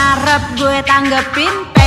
narep gue tanggepin